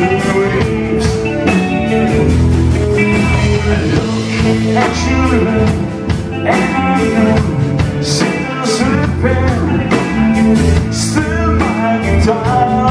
and waves I look at you and I know Since Still my guitar